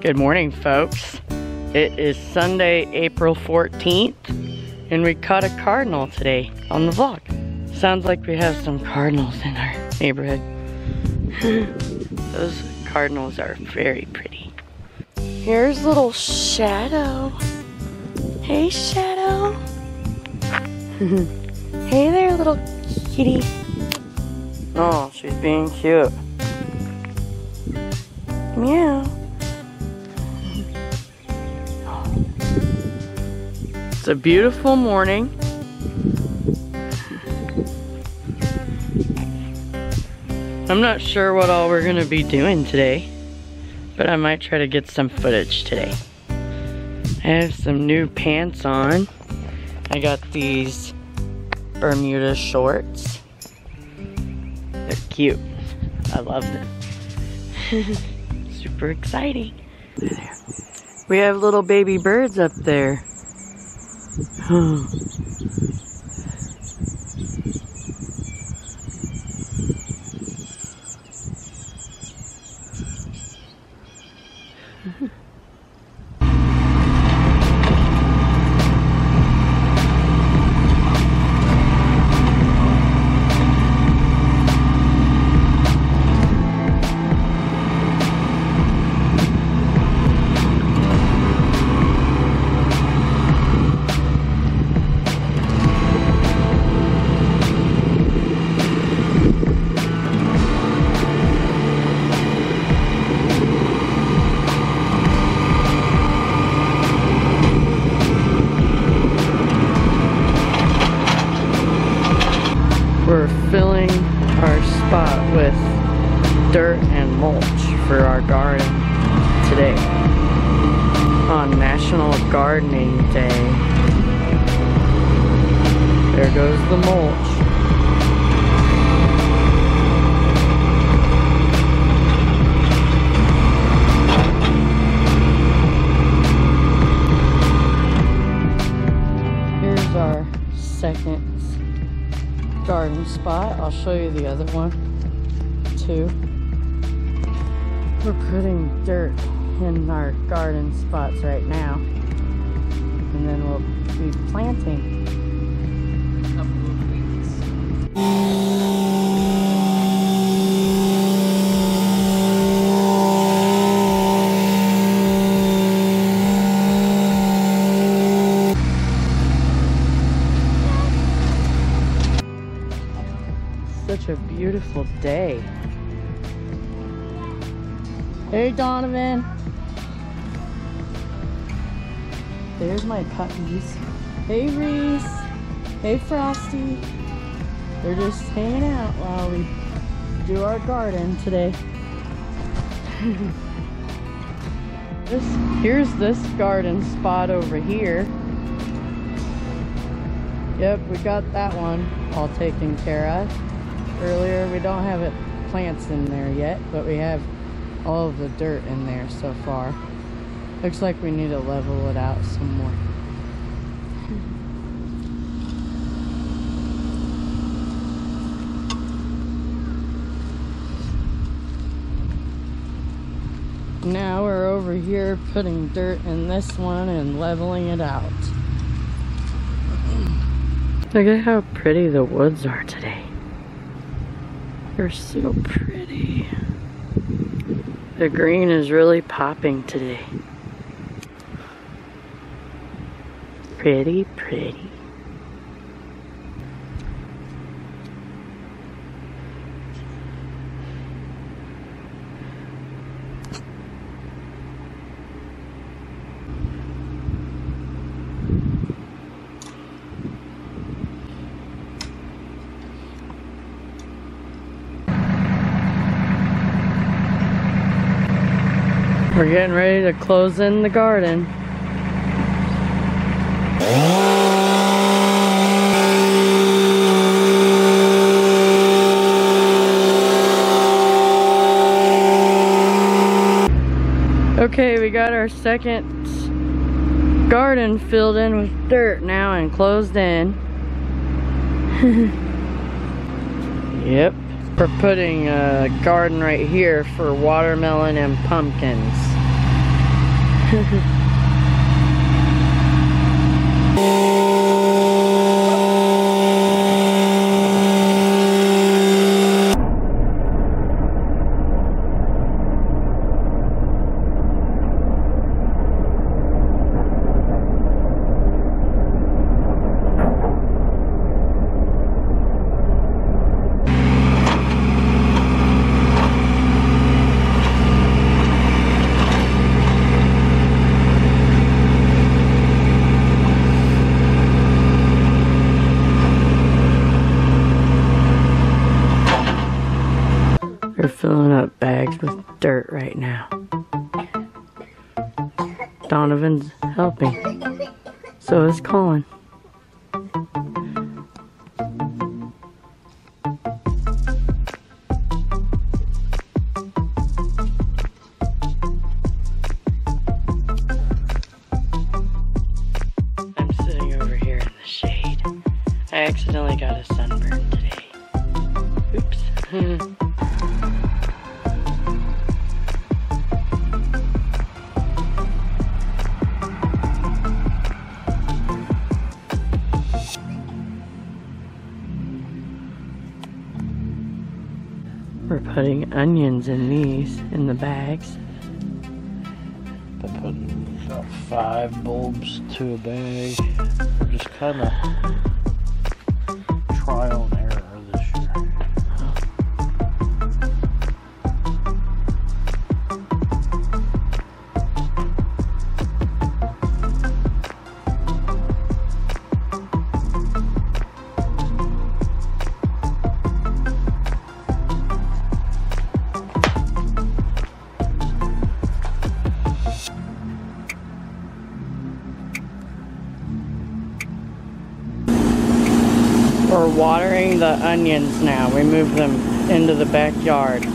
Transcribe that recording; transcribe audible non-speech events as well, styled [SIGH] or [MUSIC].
Good morning, folks. It is Sunday, April 14th, and we caught a cardinal today on the vlog. Sounds like we have some cardinals in our neighborhood. [LAUGHS] Those cardinals are very pretty. Here's little Shadow. Hey, Shadow. [LAUGHS] hey there, little kitty. Oh, she's being cute. Meow. A beautiful morning. I'm not sure what all we're gonna be doing today, but I might try to get some footage today. I have some new pants on. I got these Bermuda shorts. They're cute. I love them. [LAUGHS] Super exciting. We have little baby birds up there. We're [LAUGHS] filling our spot with dirt and mulch for our garden today on National Gardening Day. There goes the mulch. Spot. I'll show you the other one too. We're putting dirt in our garden spots right now. And then we'll be planting. A beautiful day. Hey Donovan. There's my puppies. Hey Reese. Hey Frosty. They're just hanging out while we do our garden today. [LAUGHS] this here's this garden spot over here. Yep, we got that one all taken care of earlier. We don't have it plants in there yet, but we have all of the dirt in there so far. Looks like we need to level it out some more. Now we're over here putting dirt in this one and leveling it out. Look at how pretty the woods are today. They're so pretty. The green is really popping today. Pretty, pretty. We're getting ready to close in the garden. Okay, we got our second garden filled in with dirt now and closed in. [LAUGHS] yep. We're putting a garden right here for watermelon and pumpkins. 是，是。Dirt right now. Donovan's helping. So is Colin. I'm sitting over here in the shade. I accidentally got a sunburn today. Oops. [LAUGHS] putting onions in these, in the bags. I put about five bulbs to a bag. Just kind of We're watering the onions now. We moved them into the backyard.